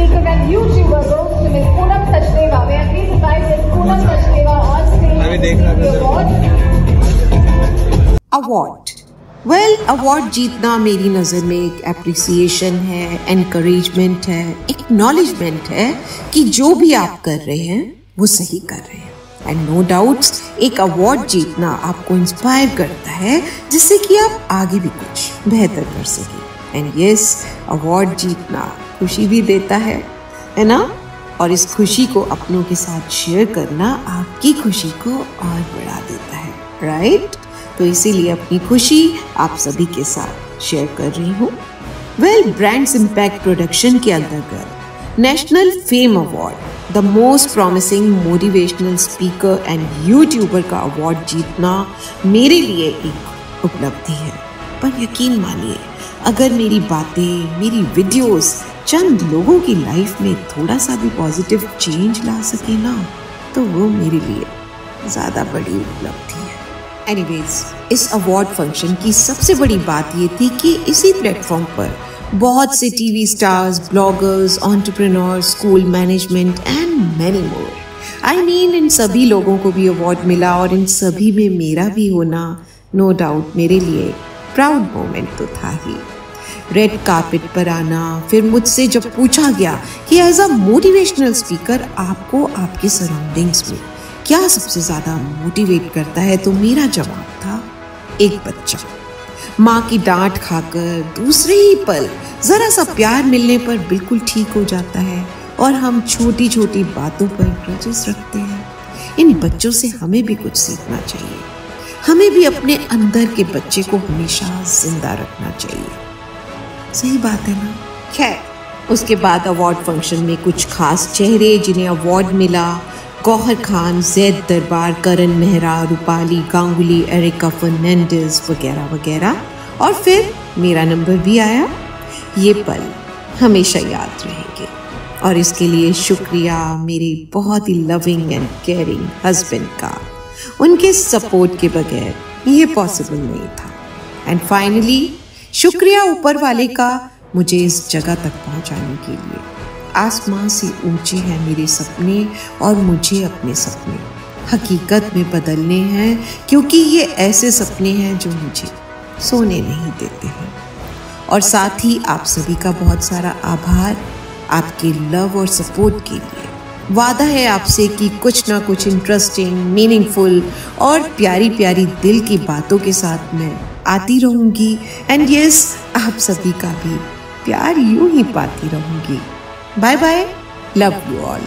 promising motivational speaker and YouTuber goes to Ms. Poonam Sachdeva. May I please invite Ms. Poonam Sachdeva on stage award. Award well award जीतना मेरी नज़र में एक appreciation है encouragement है acknowledgement है कि जो भी आप कर रहे हैं वो सही कर रहे हैं एंड नो डाउट्स एक अवार्ड जीतना आपको इंस्पायर करता है जिससे कि आप आगे भी कुछ बेहतर कर सकें एंड यस अवार्ड जीतना खुशी भी देता है है ना? और इस खुशी को अपनों के साथ शेयर करना आपकी खुशी को और बढ़ा देता है राइट तो इसीलिए अपनी खुशी आप सभी के साथ शेयर कर रही हूँ। वेल ब्रांड्स इम्पैक्ट प्रोडक्शन के अंतर्गत national fame award the most promising motivational speaker and YouTuber का अवार्ड जीतना मेरे लिए एक उपलब्धि है। पर यकीन मानिए, अगर मेरी बातें, मेरी वीडियोस चंद लोगों की लाइफ में थोड़ा सा भी पॉजिटिव चेंज ला सके ना तो वो मेरे लिए ज़्यादा बड़ी उपलब्धि है। एनीवेज इस अवार्ड फ़ंक्शन की सबसे बड़ी बात ये थी कि इसी प्लेटफॉर्म पर बहुत से TV stars bloggers entrepreneur school management and many more I mean इन सभी लोगों को भी अवार्ड मिला और इन सभी में मेरा भी होना नो no डाउट मेरे लिए प्राउड मोमेंट तो था ही। रेड कार्पेट पर आना, फिर मुझसे जब पूछा गया कि एज अ मोटिवेशनल स्पीकर आपको आपके सराउंडिंग्स में क्या सबसे ज़्यादा मोटिवेट करता है तो मेरा जवाब था, एक बच्चा। माँ की डांट खाकर दूसरे ही पल जरा सा प्यार मिलने पर बिल्कुल ठीक हो जाता है और हम छोटी छोटी बातों पर ग्रजेस रखते हैं। इन बच्चों से हमें भी कुछ सीखना चाहिए। हमें भी अपने अंदर के बच्चे को हमेशा ज़िंदा रखना चाहिए। सही बात है ना? खैर, उसके बाद अवार्ड फ़ंक्शन में कुछ खास चेहरे जिन्हें अवार्ड मिला, गौहर खान, जैद दरबार, करण मेहरा, रूपाली गांगुली, एरिका फर्नांडिस वगैरह वगैरह। और फिर मेरा नंबर भी आया। ये पल हमेशा याद रहेंगे। और इसके लिए शुक्रिया मेरे बहुत ही लविंग एंड केयरिंग हस्बैंड का। उनके सपोर्ट के बगैर ये पॉसिबल नहीं था। एंड फाइनली शुक्रिया ऊपर वाले का मुझे इस जगह तक पहुँचाने के लिए। आसमां से ऊँचे हैं मेरे सपने और मुझे अपने सपने। हकीकत में बदलने हैं, क्योंकि ये ऐसे सपने हैं जो मुझे सोने नहीं देते हैं। और साथ ही आप सभी का बहुत सारा आभार आपके लव और सपोर्ट के लिए। वादा है आपसे कि कुछ ना कुछ इंटरेस्टिंग मीनिंगफुल और प्यारी प्यारी दिल की बातों के साथ मैं आती रहूँगी। एंड यस आप सभी का भी प्यार यूँ ही पाती रहूँगी। Bye bye love you all